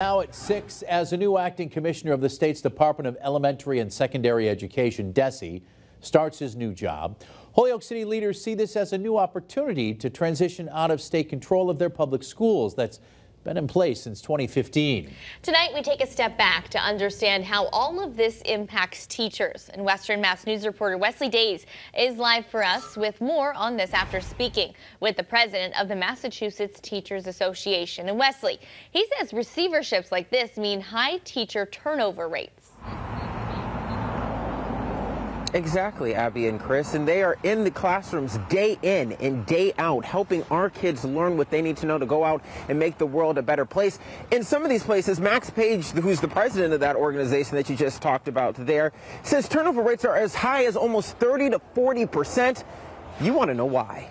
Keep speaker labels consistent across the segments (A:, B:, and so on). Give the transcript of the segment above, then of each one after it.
A: Now at 6, as a new acting commissioner of the state's Department of Elementary and Secondary Education, DESE, starts his new job. Holyoke City leaders see this as a new opportunity to transition out of state control of their public schools. That's been in place since 2015.
B: Tonight, we take a step back to understand how all of this impacts teachers. And Western Mass News reporter Wesley Days is live for us with more on this after speaking with the president of the Massachusetts Teachers Association. And Wesley, he says receiverships like this mean high teacher turnover rates.
C: Exactly, Abby and Chris. And they are in the classrooms day in and day out, helping our kids learn what they need to know to go out and make the world a better place. In some of these places, Max Page, who's the president of that organization that you just talked about there, says turnover rates are as high as almost 30 to 40 percent. You want to know why.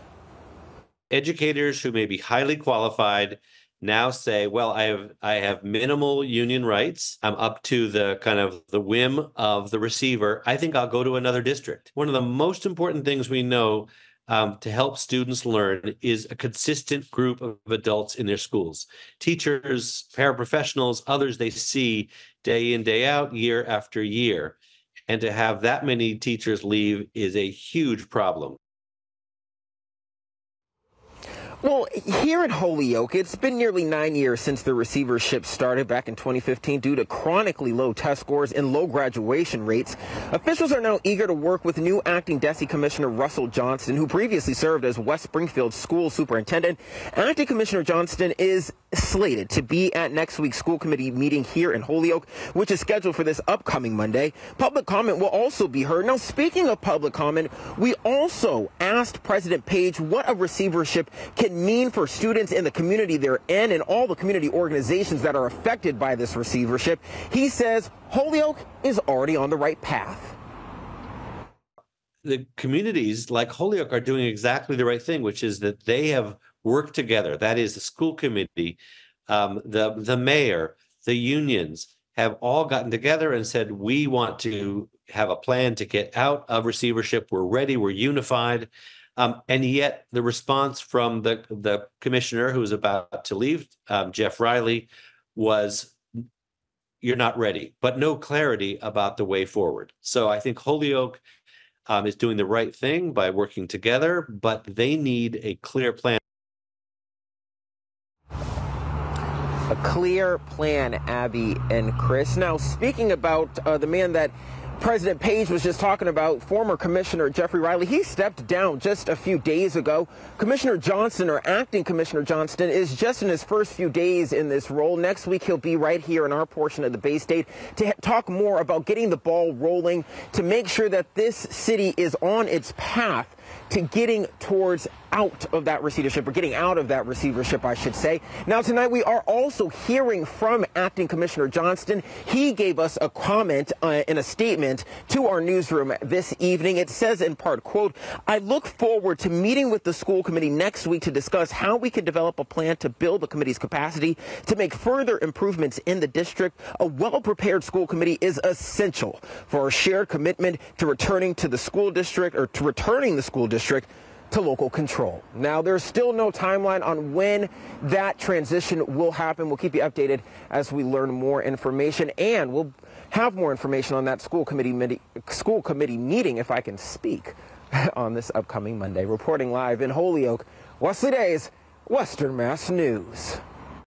D: Educators who may be highly qualified now say, well, I have I have minimal union rights. I'm up to the kind of the whim of the receiver. I think I'll go to another district. One of the most important things we know um, to help students learn is a consistent group of adults in their schools. Teachers, paraprofessionals, others they see day in, day out, year after year. And to have that many teachers leave is a huge problem.
C: Well, here at Holyoke, it's been nearly nine years since the receivership started back in 2015 due to chronically low test scores and low graduation rates. Officials are now eager to work with new acting DESE Commissioner Russell Johnston, who previously served as West Springfield School Superintendent. Acting Commissioner Johnston is slated to be at next week's school committee meeting here in Holyoke, which is scheduled for this upcoming Monday. Public comment will also be heard. Now, speaking of public comment, we also asked President Page what a receivership can mean for students in the community they're in and all the community organizations that are affected by this receivership. He says Holyoke is already on the right path
D: the communities like Holyoke are doing exactly the right thing, which is that they have work together. That is the school committee, um, the the mayor, the unions have all gotten together and said we want to have a plan to get out of receivership. We're ready. We're unified. Um, and yet, the response from the the commissioner who was about to leave, um, Jeff Riley, was you're not ready, but no clarity about the way forward. So I think Holyoke um, is doing the right thing by working together, but they need a clear plan.
C: a clear plan, Abby and Chris. Now, speaking about uh, the man that President Page was just talking about, former Commissioner Jeffrey Riley, he stepped down just a few days ago. Commissioner Johnston, or acting Commissioner Johnston, is just in his first few days in this role. Next week, he'll be right here in our portion of the Bay State to talk more about getting the ball rolling to make sure that this city is on its path to getting towards out of that receivership, or getting out of that receivership, I should say. Now, tonight we are also hearing from Acting Commissioner Johnston. He gave us a comment uh, in a statement to our newsroom this evening. It says in part, quote, I look forward to meeting with the school committee next week to discuss how we can develop a plan to build the committee's capacity to make further improvements in the district. A well-prepared school committee is essential for our shared commitment to returning to the school district or to returning the school district to local control. Now, there's still no timeline on when that transition will happen. We'll keep you updated as we learn more information, and we'll have more information on that school committee, school committee meeting, if I can speak, on this upcoming Monday. Reporting live in Holyoke, Wesley Days, Western Mass News.